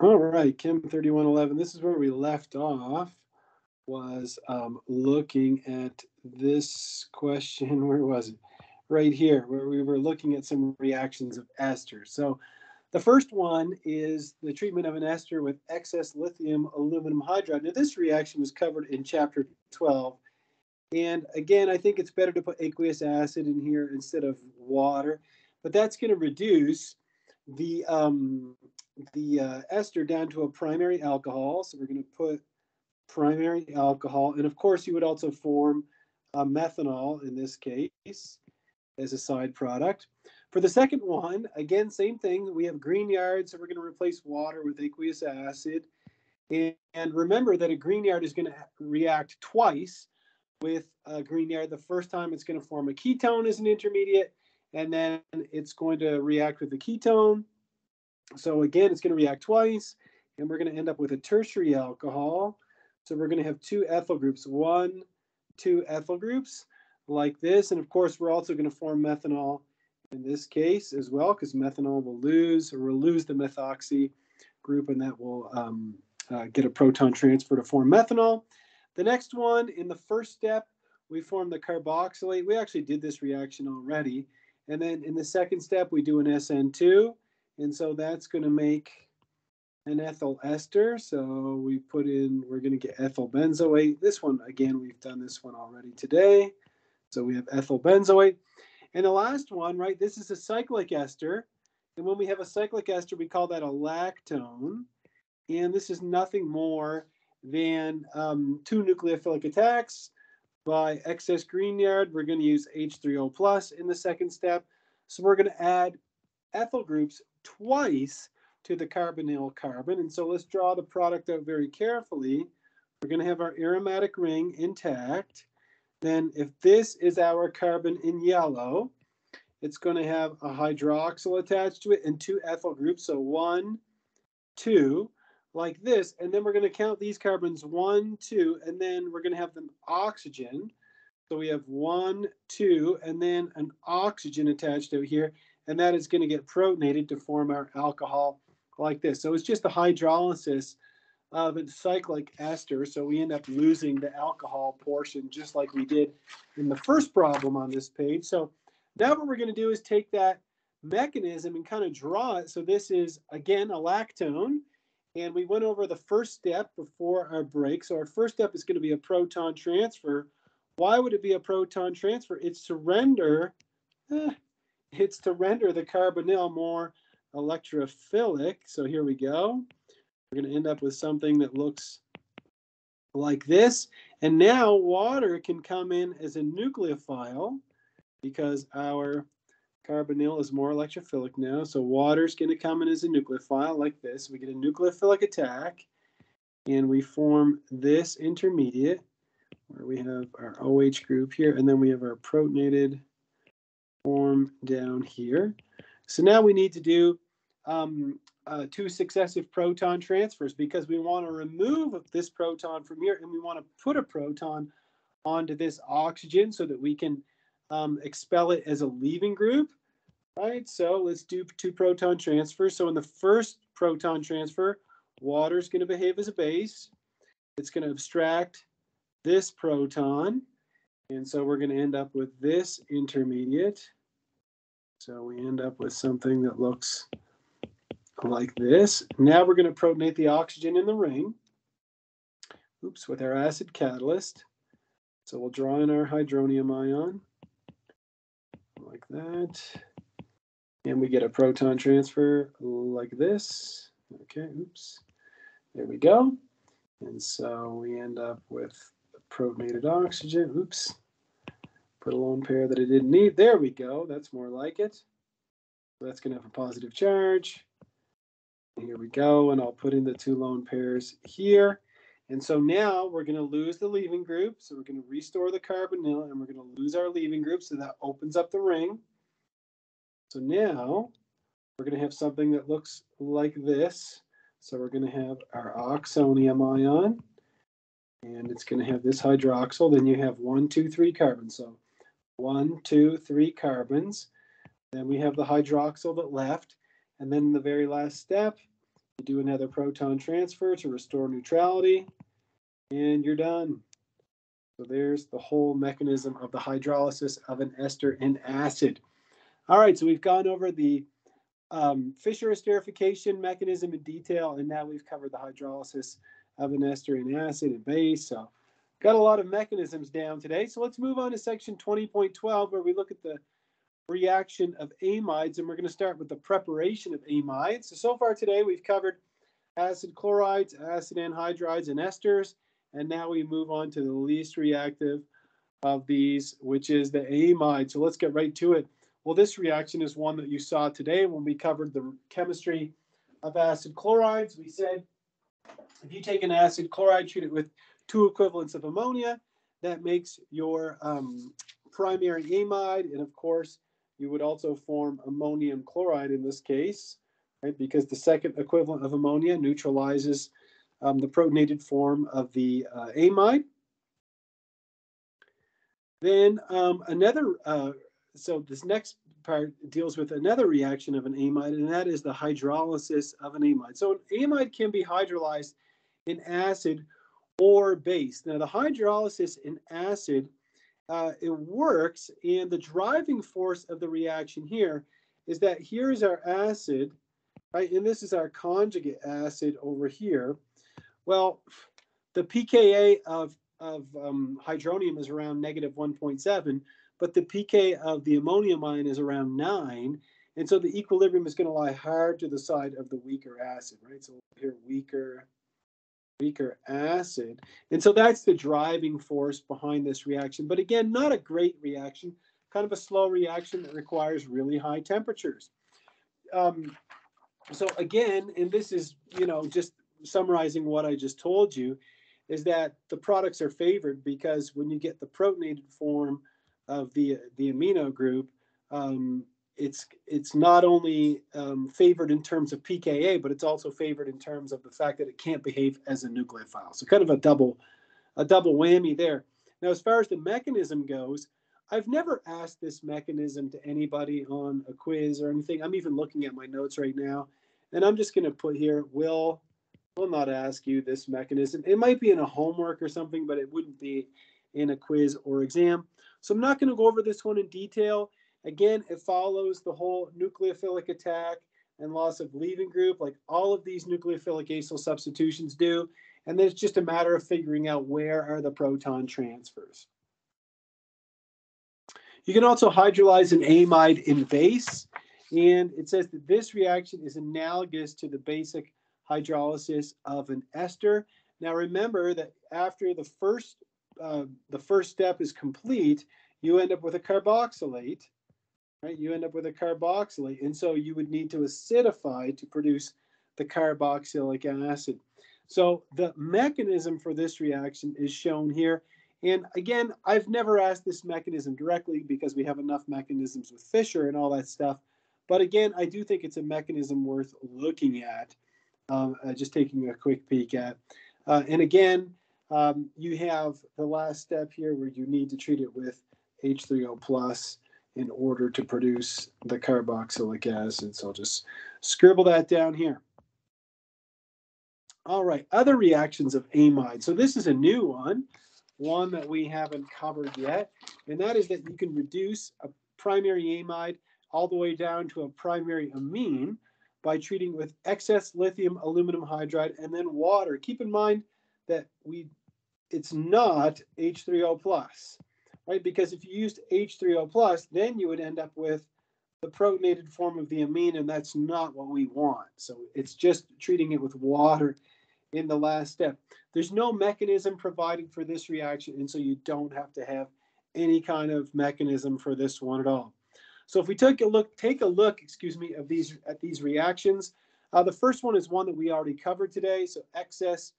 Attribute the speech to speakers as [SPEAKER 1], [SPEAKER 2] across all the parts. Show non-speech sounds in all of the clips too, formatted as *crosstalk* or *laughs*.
[SPEAKER 1] All right, Chem 3111. This is where we left off, was um, looking at this question. *laughs* Where was it? Right here, where we were looking at some reactions of esters. So the first one is the treatment of an ester with excess lithium aluminum hydride. Now, this reaction was covered in chapter 12. And again, I think it's better to put aqueous acid in here instead of water, but that's going to reduce the um, the uh, ester down to a primary alcohol. So we're going to put primary alcohol. And of course, you would also form uh, methanol in this case as a side product. For the second one, again, same thing. We have Grignard, so we're going to replace water with aqueous acid. And, and remember that a Grignard is going to react twice with a Grignard. The first time it's going to form a ketone as an intermediate, and then it's going to react with the ketone so again, it's going to react twice, and we're going to end up with a tertiary alcohol. So we're going to have two ethyl groups, one, two ethyl groups like this. And of course, we're also going to form methanol in this case as well, because methanol will lose or will lose the methoxy group, and that will um, uh, get a proton transfer to form methanol. The next one, in the first step, we form the carboxylate. We actually did this reaction already. And then in the second step, we do an SN2. And so that's going to make an ethyl ester. So we put in, we're going to get ethyl benzoate. This one, again, we've done this one already today. So we have ethyl benzoate. And the last one, right, this is a cyclic ester. And when we have a cyclic ester, we call that a lactone. And this is nothing more than um, two nucleophilic attacks by excess Grignard. We're going to use H3O plus in the second step. So we're going to add ethyl groups twice to the carbonyl carbon. And so let's draw the product out very carefully. We're going to have our aromatic ring intact. Then if this is our carbon in yellow, it's going to have a hydroxyl attached to it and two ethyl groups. So one, two, like this. And then we're going to count these carbons one, two, and then we're going to have them oxygen. So we have one, two, and then an oxygen attached over here and that is going to get protonated to form our alcohol like this. So it's just the hydrolysis of a cyclic ester. So we end up losing the alcohol portion just like we did in the first problem on this page. So now what we're going to do is take that mechanism and kind of draw it. So this is, again, a lactone. And we went over the first step before our break. So our first step is going to be a proton transfer. Why would it be a proton transfer? It's to render, eh, it's to render the carbonyl more electrophilic. So here we go. We're going to end up with something that looks like this. And now water can come in as a nucleophile because our carbonyl is more electrophilic now. So water is going to come in as a nucleophile like this. We get a nucleophilic attack and we form this intermediate where we have our OH group here and then we have our protonated form down here. So now we need to do um, uh, two successive proton transfers because we want to remove this proton from here and we want to put a proton onto this oxygen so that we can um, expel it as a leaving group. Right, so let's do two proton transfers. So in the first proton transfer, water is going to behave as a base. It's going to abstract this proton. And so we're going to end up with this intermediate. So we end up with something that looks like this. Now we're going to protonate the oxygen in the ring. Oops, with our acid catalyst. So we'll draw in our hydronium ion like that. And we get a proton transfer like this. Okay, oops. There we go. And so we end up with protonated oxygen. Oops. Put a lone pair that I didn't need. There we go. That's more like it. So that's going to have a positive charge. here we go. And I'll put in the two lone pairs here. And so now we're going to lose the leaving group. So we're going to restore the carbonyl and we're going to lose our leaving group. So that opens up the ring. So now we're going to have something that looks like this. So we're going to have our oxonium ion and it's going to have this hydroxyl. Then you have one, two, three carbons. So one, two, three carbons. Then we have the hydroxyl that left. And then the very last step You do another proton transfer to restore neutrality, and you're done. So there's the whole mechanism of the hydrolysis of an ester in acid. All right, so we've gone over the um, Fischer esterification mechanism in detail, and now we've covered the hydrolysis of an ester in acid and base. So got a lot of mechanisms down today. So let's move on to section 20.12, where we look at the reaction of amides, and we're going to start with the preparation of amides. So, so far today, we've covered acid chlorides, acid anhydrides, and esters, and now we move on to the least reactive of these, which is the amide. So let's get right to it. Well, this reaction is one that you saw today when we covered the chemistry of acid chlorides. We said if you take an acid chloride, treat it with two equivalents of ammonia, that makes your um, primary amide. And of course, you would also form ammonium chloride in this case, right? Because the second equivalent of ammonia neutralizes um, the protonated form of the uh, amide. Then um, another, uh, so this next part deals with another reaction of an amide, and that is the hydrolysis of an amide. So an amide can be hydrolyzed in acid or base. Now the hydrolysis in acid, uh, it works, and the driving force of the reaction here is that here's our acid, right, and this is our conjugate acid over here. Well, the pKa of of um, hydronium is around negative 1.7, but the pK of the ammonium ion is around 9. And so the equilibrium is going to lie hard to the side of the weaker acid, right? So here, weaker, weaker acid. And so that's the driving force behind this reaction. But again, not a great reaction, kind of a slow reaction that requires really high temperatures. Um, so again, and this is, you know, just summarizing what I just told you, is that the products are favored because when you get the protonated form of the the amino group, um, it's it's not only um, favored in terms of pKa, but it's also favored in terms of the fact that it can't behave as a nucleophile. So kind of a double a double whammy there. Now, as far as the mechanism goes, I've never asked this mechanism to anybody on a quiz or anything. I'm even looking at my notes right now, and I'm just going to put here will will not ask you this mechanism. It might be in a homework or something, but it wouldn't be in a quiz or exam. So I'm not going to go over this one in detail. Again, it follows the whole nucleophilic attack and loss of leaving group, like all of these nucleophilic acyl substitutions do. And then it's just a matter of figuring out where are the proton transfers. You can also hydrolyze an amide in base. And it says that this reaction is analogous to the basic hydrolysis of an ester. Now remember that after the first uh, the first step is complete, you end up with a carboxylate, right? You end up with a carboxylate, and so you would need to acidify to produce the carboxylic acid. So the mechanism for this reaction is shown here. And again, I've never asked this mechanism directly because we have enough mechanisms with Fischer and all that stuff. But again, I do think it's a mechanism worth looking at um, uh, just taking a quick peek at. Uh, and again, um, you have the last step here where you need to treat it with H3O plus in order to produce the carboxylic acid. So I'll just scribble that down here. All right, other reactions of amide. So this is a new one, one that we haven't covered yet, and that is that you can reduce a primary amide all the way down to a primary amine by treating with excess lithium aluminum hydride and then water. Keep in mind that we it's not H3O plus, right? Because if you used H3O plus, then you would end up with the protonated form of the amine, and that's not what we want. So it's just treating it with water in the last step. There's no mechanism provided for this reaction, and so you don't have to have any kind of mechanism for this one at all. So if we take a look, take a look, excuse me, of these at these reactions. Uh, the first one is one that we already covered today. So excess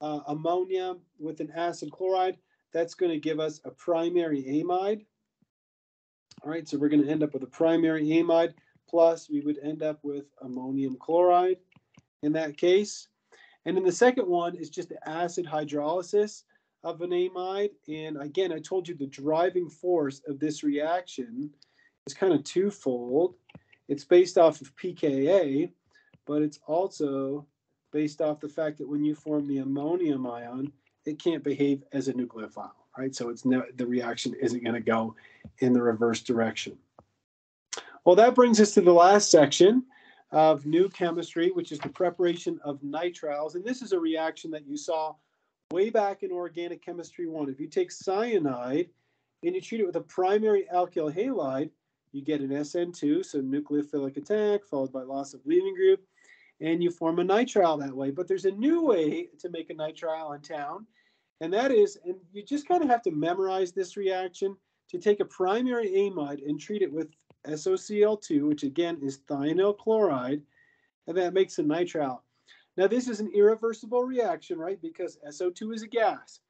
[SPEAKER 1] uh, ammonia with an acid chloride, that's going to give us a primary amide. All right, so we're going to end up with a primary amide, plus we would end up with ammonium chloride in that case. And then the second one is just the acid hydrolysis of an amide. And again, I told you the driving force of this reaction is kind of twofold. It's based off of pKa, but it's also based off the fact that when you form the ammonium ion, it can't behave as a nucleophile, right? So it's no, the reaction isn't going to go in the reverse direction. Well, that brings us to the last section of new chemistry, which is the preparation of nitriles. And this is a reaction that you saw way back in organic chemistry one. If you take cyanide and you treat it with a primary alkyl halide, you get an SN2, so nucleophilic attack, followed by loss of leaving group, and you form a nitrile that way. But there's a new way to make a nitrile in town, and that is, and you just kind of have to memorize this reaction to take a primary amide and treat it with SOCl2, which again is thionyl chloride, and that makes a nitrile. Now, this is an irreversible reaction, right? Because SO2 is a gas.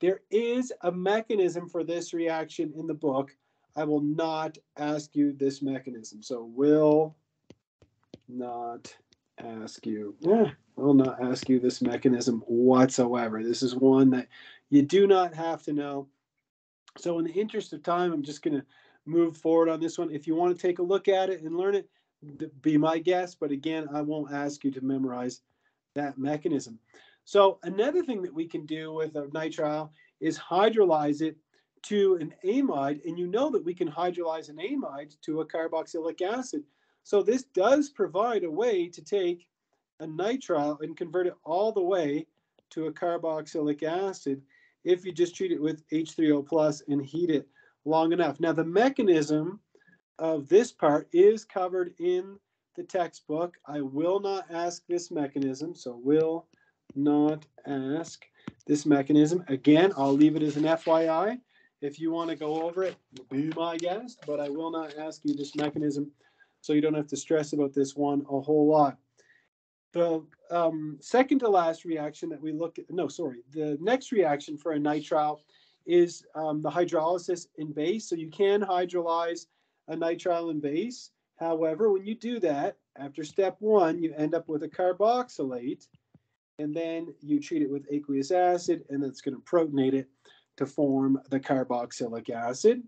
[SPEAKER 1] There is a mechanism for this reaction in the book. I will not ask you this mechanism. So, will not ask you. Yeah, will not ask you this mechanism whatsoever. This is one that you do not have to know. So, in the interest of time, I'm just going to move forward on this one. If you want to take a look at it and learn it, be my guest. But again, I won't ask you to memorize that mechanism. So another thing that we can do with a nitrile is hydrolyze it to an amide. And you know that we can hydrolyze an amide to a carboxylic acid. So this does provide a way to take a nitrile and convert it all the way to a carboxylic acid if you just treat it with H3O plus and heat it long enough. Now, the mechanism of this part is covered in the textbook. I will not ask this mechanism, so will not ask this mechanism. Again, I'll leave it as an FYI. If you want to go over it, be my guest, but I will not ask you this mechanism, so you don't have to stress about this one a whole lot. The um, second to last reaction that we look at, no, sorry, the next reaction for a nitrile is um, the hydrolysis in base. So you can hydrolyze a nitrile in base. However, when you do that, after step one, you end up with a carboxylate, and then you treat it with aqueous acid, and it's going to protonate it to form the carboxylic acid.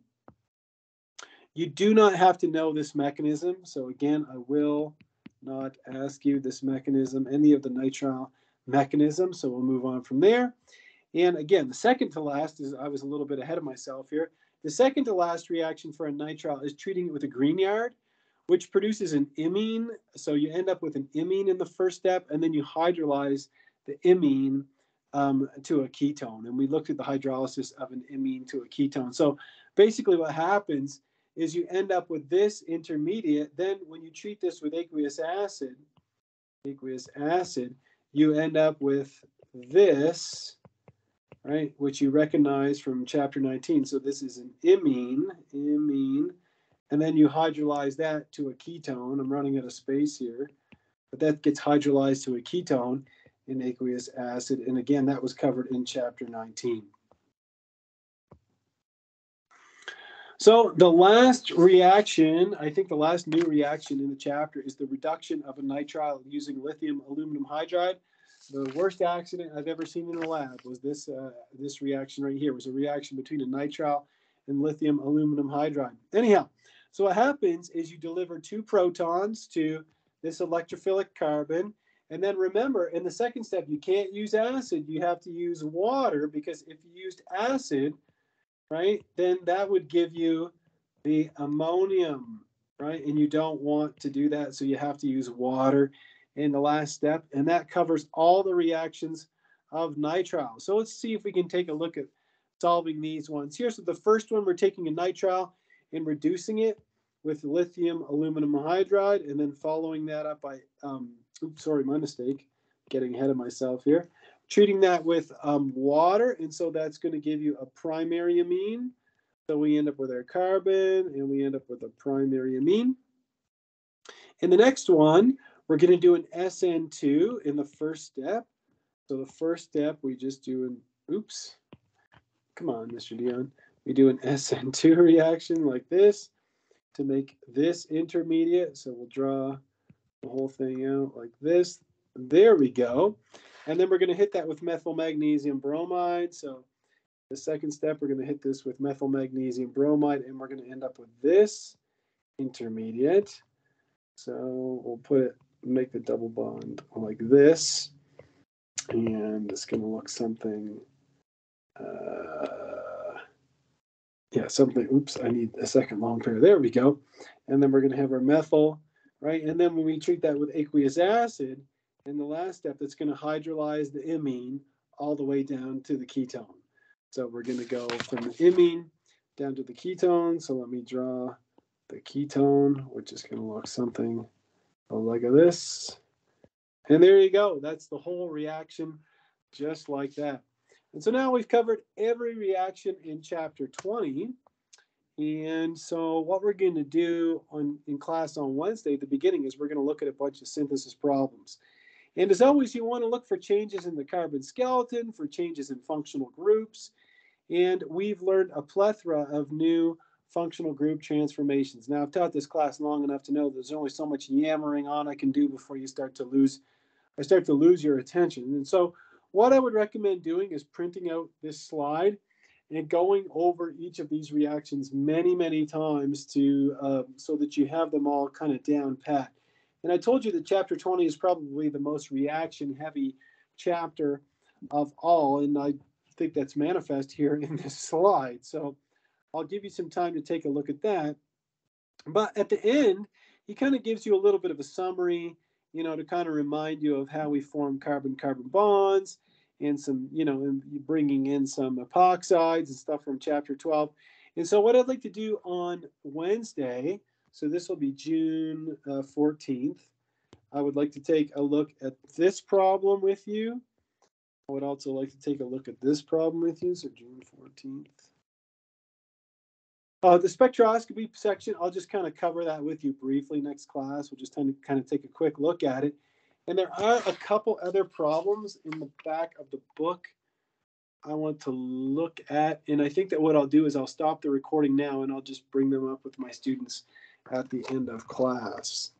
[SPEAKER 1] You do not have to know this mechanism. So again, I will not ask you this mechanism, any of the nitrile mechanisms. So we'll move on from there. And again, the second to last is I was a little bit ahead of myself here. The second to last reaction for a nitrile is treating it with a Grignard, which produces an imine. So you end up with an imine in the first step, and then you hydrolyze the imine um, to a ketone. And we looked at the hydrolysis of an imine to a ketone. So basically, what happens is you end up with this intermediate. Then, when you treat this with aqueous acid, aqueous acid, you end up with this right, which you recognize from chapter 19. So this is an imine, imine, and then you hydrolyze that to a ketone. I'm running out of space here, but that gets hydrolyzed to a ketone in aqueous acid. And again, that was covered in chapter 19. So the last reaction, I think the last new reaction in the chapter is the reduction of a nitrile using lithium aluminum hydride the worst accident I've ever seen in the lab was this uh, this reaction right here. It was a reaction between a nitrile and lithium aluminum hydride. Anyhow, so what happens is you deliver two protons to this electrophilic carbon. And then remember, in the second step, you can't use acid. You have to use water because if you used acid, right, then that would give you the ammonium, right? And you don't want to do that. So you have to use water in the last step, and that covers all the reactions of nitrile. So let's see if we can take a look at solving these ones. Here, so the first one, we're taking a nitrile and reducing it with lithium aluminum hydride, and then following that up by, um, oops, sorry, my mistake, getting ahead of myself here. Treating that with um, water, and so that's going to give you a primary amine. So we end up with our carbon, and we end up with a primary amine. In the next one, we're going to do an SN2 in the first step. So the first step, we just do an, oops, come on, Mr. Deon. We do an SN2 *laughs* reaction like this to make this intermediate. So we'll draw the whole thing out like this. There we go. And then we're going to hit that with methyl magnesium bromide. So the second step, we're going to hit this with methyl magnesium bromide, and we're going to end up with this intermediate. So we'll put it make the double bond like this. And it's going to look something. Uh, yeah, something. Oops, I need a second lone pair. There we go. And then we're going to have our methyl, right? And then when we treat that with aqueous acid, in the last step, that's going to hydrolyze the imine all the way down to the ketone. So we're going to go from the imine down to the ketone. So let me draw the ketone, which is going to look something like this. And there you go. That's the whole reaction, just like that. And so now we've covered every reaction in chapter 20. And so what we're going to do on in class on Wednesday at the beginning is we're going to look at a bunch of synthesis problems. And as always, you want to look for changes in the carbon skeleton, for changes in functional groups. And we've learned a plethora of new functional group transformations. Now, I've taught this class long enough to know there's only so much yammering on I can do before you start to lose, I start to lose your attention. And so what I would recommend doing is printing out this slide and going over each of these reactions many, many times to uh, so that you have them all kind of down pat. And I told you that chapter 20 is probably the most reaction heavy chapter of all. And I think that's manifest here in this slide. So I'll give you some time to take a look at that. But at the end, he kind of gives you a little bit of a summary, you know, to kind of remind you of how we form carbon-carbon bonds and some, you know, bringing in some epoxides and stuff from chapter 12. And so what I'd like to do on Wednesday so this will be June uh, 14th. I would like to take a look at this problem with you. I would also like to take a look at this problem with you, so June 14th. Uh, the spectroscopy section, I'll just kind of cover that with you briefly next class. We'll just kind of, kind of take a quick look at it. And there are a couple other problems in the back of the book I want to look at. And I think that what I'll do is I'll stop the recording now and I'll just bring them up with my students at the end of class.